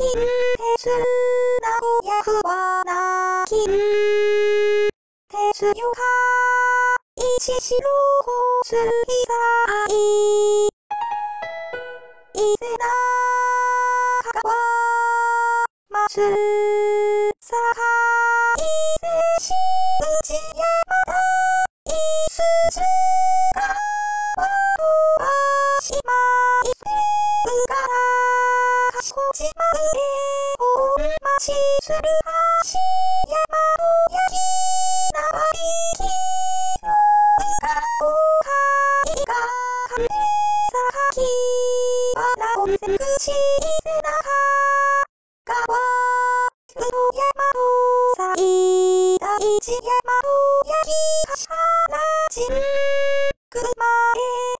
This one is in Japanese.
きる鉄名古屋ふわなき鉄よか一白ほすいさい伊勢なかわ松坂伊勢市内山田伊豆津川わ島伊勢チする足山を焼き縄引きの歌をかいが枯れ咲き花を美しい背中川雲山を最大地山を焼き放ちクまエ